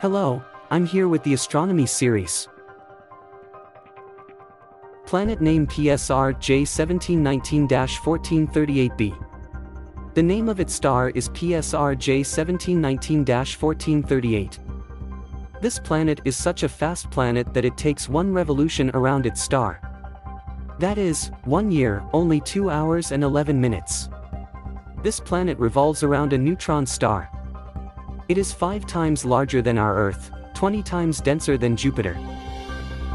Hello, I'm here with the astronomy series. Planet name PSR J1719-1438b. The name of its star is PSR J1719-1438. This planet is such a fast planet that it takes one revolution around its star. That is, one year, only 2 hours and 11 minutes. This planet revolves around a neutron star. It is 5 times larger than our Earth, 20 times denser than Jupiter.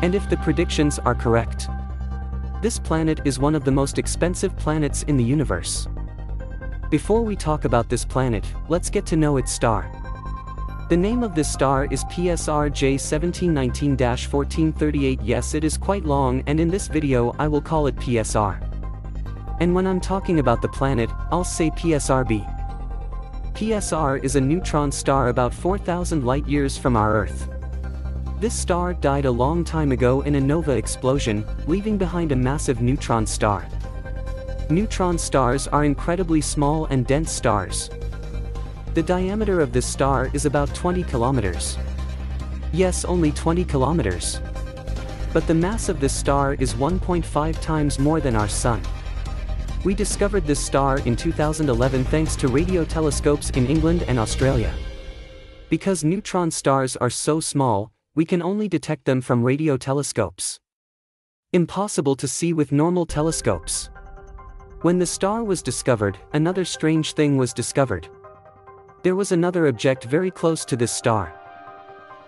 And if the predictions are correct, this planet is one of the most expensive planets in the universe. Before we talk about this planet, let's get to know its star. The name of this star is PSR J1719-1438 yes it is quite long and in this video I will call it PSR. And when I'm talking about the planet, I'll say PSRB. PSR is a neutron star about 4,000 light-years from our Earth. This star died a long time ago in a nova explosion, leaving behind a massive neutron star. Neutron stars are incredibly small and dense stars. The diameter of this star is about 20 kilometers. Yes, only 20 kilometers. But the mass of this star is 1.5 times more than our Sun. We discovered this star in 2011 thanks to radio telescopes in England and Australia. Because neutron stars are so small, we can only detect them from radio telescopes. Impossible to see with normal telescopes. When the star was discovered, another strange thing was discovered. There was another object very close to this star.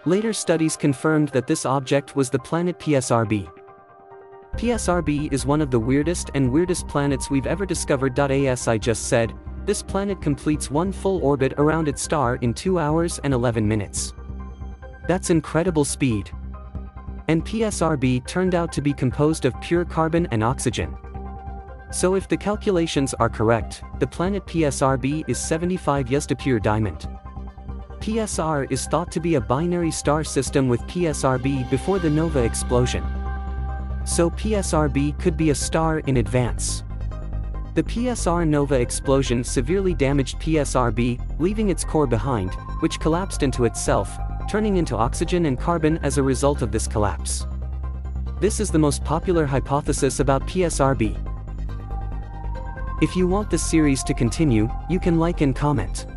Later studies confirmed that this object was the planet PSRB. PSRB is one of the weirdest and weirdest planets we've ever discovered. As I just said, this planet completes one full orbit around its star in 2 hours and 11 minutes. That's incredible speed. And PSRB turned out to be composed of pure carbon and oxygen. So if the calculations are correct, the planet PSRB is 75 years to pure diamond. PSR is thought to be a binary star system with PSRB before the nova explosion. So PSRB could be a star in advance. The PSR nova explosion severely damaged PSRB, leaving its core behind, which collapsed into itself, turning into oxygen and carbon as a result of this collapse. This is the most popular hypothesis about PSRB. If you want this series to continue, you can like and comment.